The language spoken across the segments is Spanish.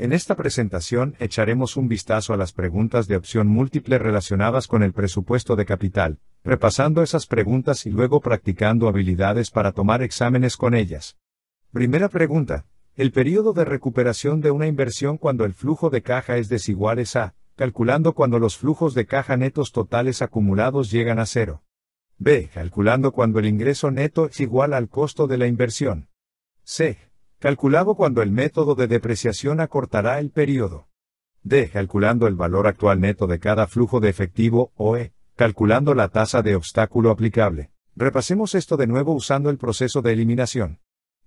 En esta presentación echaremos un vistazo a las preguntas de opción múltiple relacionadas con el presupuesto de capital, repasando esas preguntas y luego practicando habilidades para tomar exámenes con ellas. Primera pregunta. El periodo de recuperación de una inversión cuando el flujo de caja es desigual es A, calculando cuando los flujos de caja netos totales acumulados llegan a cero. B. Calculando cuando el ingreso neto es igual al costo de la inversión. C calculado cuando el método de depreciación acortará el periodo. D. Calculando el valor actual neto de cada flujo de efectivo, o E. Calculando la tasa de obstáculo aplicable. Repasemos esto de nuevo usando el proceso de eliminación.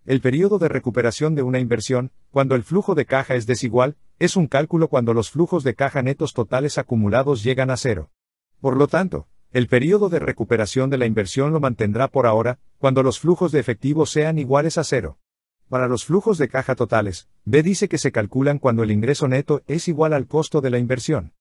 El periodo de recuperación de una inversión, cuando el flujo de caja es desigual, es un cálculo cuando los flujos de caja netos totales acumulados llegan a cero. Por lo tanto, el periodo de recuperación de la inversión lo mantendrá por ahora, cuando los flujos de efectivo sean iguales a cero. Para los flujos de caja totales, B dice que se calculan cuando el ingreso neto es igual al costo de la inversión.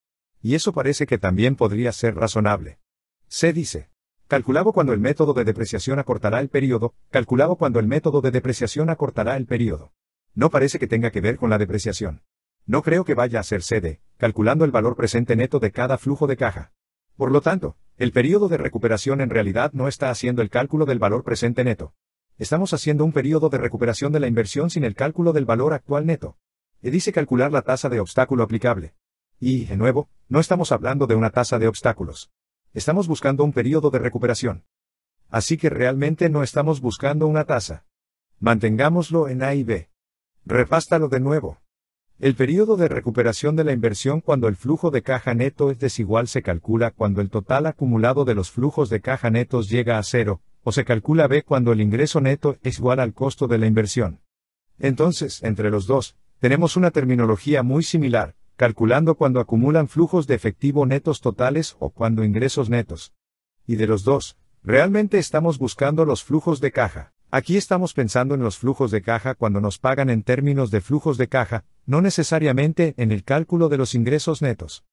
Y eso parece que también podría ser razonable. C dice, calculado cuando el método de depreciación acortará el periodo, calculado cuando el método de depreciación acortará el periodo. No parece que tenga que ver con la depreciación. No creo que vaya a ser CD, calculando el valor presente neto de cada flujo de caja. Por lo tanto, el periodo de recuperación en realidad no está haciendo el cálculo del valor presente neto. Estamos haciendo un periodo de recuperación de la inversión sin el cálculo del valor actual neto. E dice calcular la tasa de obstáculo aplicable. Y, de nuevo, no estamos hablando de una tasa de obstáculos. Estamos buscando un periodo de recuperación. Así que realmente no estamos buscando una tasa. Mantengámoslo en A y B. Repástalo de nuevo. El periodo de recuperación de la inversión cuando el flujo de caja neto es desigual se calcula cuando el total acumulado de los flujos de caja netos llega a cero, o se calcula B cuando el ingreso neto es igual al costo de la inversión. Entonces, entre los dos, tenemos una terminología muy similar, calculando cuando acumulan flujos de efectivo netos totales o cuando ingresos netos. Y de los dos, realmente estamos buscando los flujos de caja. Aquí estamos pensando en los flujos de caja cuando nos pagan en términos de flujos de caja, no necesariamente en el cálculo de los ingresos netos.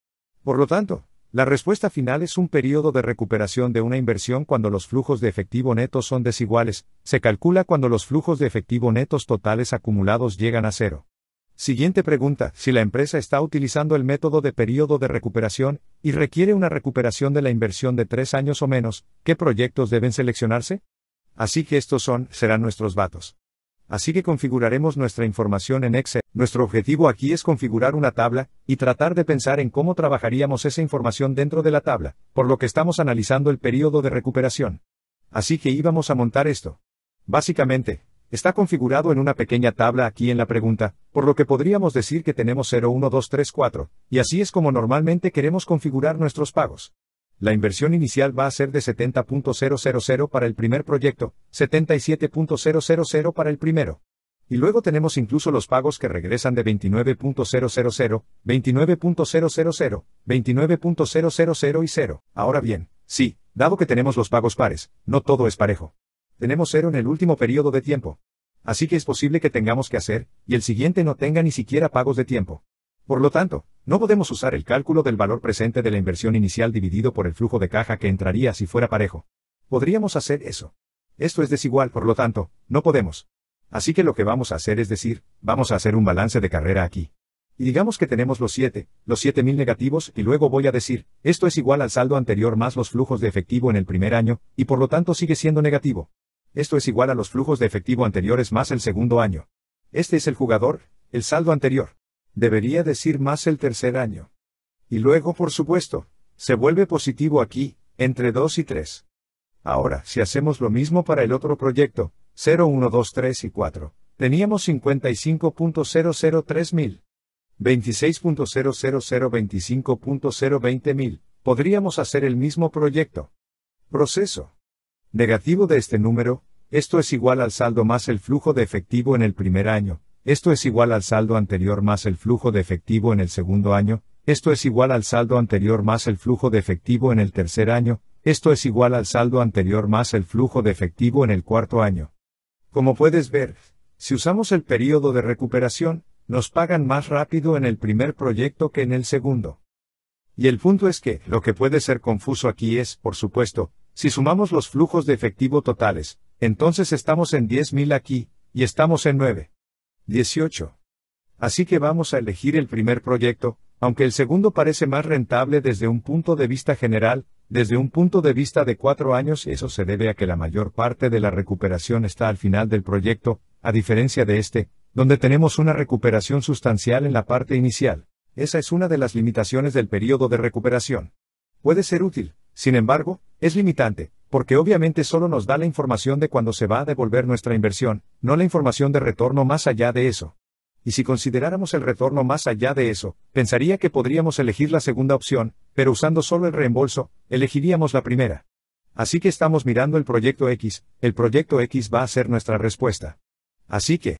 Por lo tanto, la respuesta final es un periodo de recuperación de una inversión cuando los flujos de efectivo netos son desiguales, se calcula cuando los flujos de efectivo netos totales acumulados llegan a cero. Siguiente pregunta, si la empresa está utilizando el método de periodo de recuperación, y requiere una recuperación de la inversión de tres años o menos, ¿qué proyectos deben seleccionarse? Así que estos son, serán nuestros datos. Así que configuraremos nuestra información en Excel. Nuestro objetivo aquí es configurar una tabla, y tratar de pensar en cómo trabajaríamos esa información dentro de la tabla, por lo que estamos analizando el periodo de recuperación. Así que íbamos a montar esto. Básicamente, está configurado en una pequeña tabla aquí en la pregunta, por lo que podríamos decir que tenemos 0, 1, 2, 3, 4, y así es como normalmente queremos configurar nuestros pagos. La inversión inicial va a ser de 70.000 para el primer proyecto, 77.000 para el primero. Y luego tenemos incluso los pagos que regresan de 29.000, 29.000, 29.000 y 0. Ahora bien, sí, dado que tenemos los pagos pares, no todo es parejo. Tenemos 0 en el último periodo de tiempo. Así que es posible que tengamos que hacer, y el siguiente no tenga ni siquiera pagos de tiempo. Por lo tanto, no podemos usar el cálculo del valor presente de la inversión inicial dividido por el flujo de caja que entraría si fuera parejo. Podríamos hacer eso. Esto es desigual, por lo tanto, no podemos. Así que lo que vamos a hacer es decir, vamos a hacer un balance de carrera aquí. Y digamos que tenemos los 7, los 7000 negativos, y luego voy a decir, esto es igual al saldo anterior más los flujos de efectivo en el primer año, y por lo tanto sigue siendo negativo. Esto es igual a los flujos de efectivo anteriores más el segundo año. Este es el jugador, el saldo anterior. Debería decir más el tercer año. Y luego, por supuesto, se vuelve positivo aquí, entre 2 y 3. Ahora, si hacemos lo mismo para el otro proyecto, 0, 1, 2, 3 y 4, teníamos 55.003 mil. 26.00025.020 mil. Podríamos hacer el mismo proyecto. Proceso. Negativo de este número, esto es igual al saldo más el flujo de efectivo en el primer año, esto es igual al saldo anterior más el flujo de efectivo en el segundo año, esto es igual al saldo anterior más el flujo de efectivo en el tercer año, esto es igual al saldo anterior más el flujo de efectivo en el cuarto año. Como puedes ver, si usamos el periodo de recuperación, nos pagan más rápido en el primer proyecto que en el segundo. Y el punto es que, lo que puede ser confuso aquí es, por supuesto, si sumamos los flujos de efectivo totales, entonces estamos en 10.000 aquí, y estamos en 9. 18. Así que vamos a elegir el primer proyecto, aunque el segundo parece más rentable desde un punto de vista general, desde un punto de vista de cuatro años eso se debe a que la mayor parte de la recuperación está al final del proyecto, a diferencia de este, donde tenemos una recuperación sustancial en la parte inicial. Esa es una de las limitaciones del periodo de recuperación. Puede ser útil, sin embargo, es limitante, porque obviamente solo nos da la información de cuando se va a devolver nuestra inversión, no la información de retorno más allá de eso. Y si consideráramos el retorno más allá de eso, pensaría que podríamos elegir la segunda opción, pero usando solo el reembolso, elegiríamos la primera. Así que estamos mirando el proyecto X, el proyecto X va a ser nuestra respuesta. Así que,